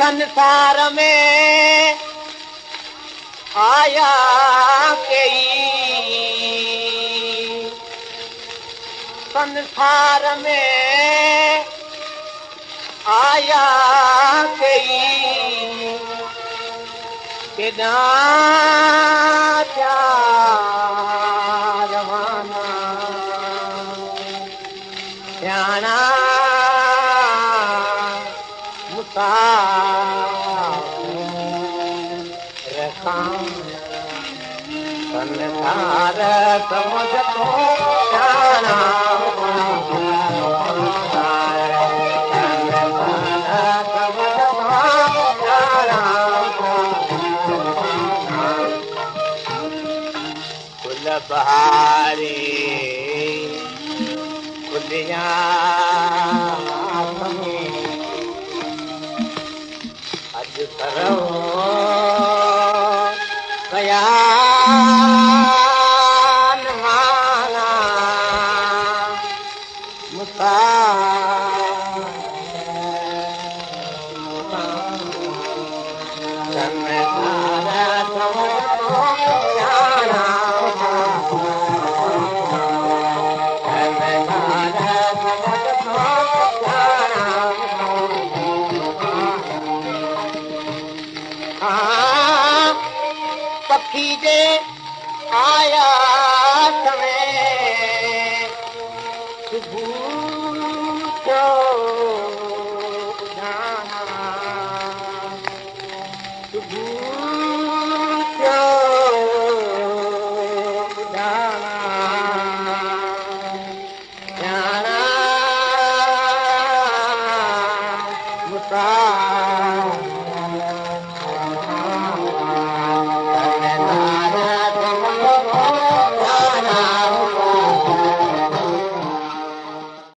संसार में आया कई। संसार में آيا ڪئي روانا تو ڄاڻان گل بهاري. گليا اڄ ڪرو ڪيا پکي جي آيا اڏاڻا ڄاڻان مسا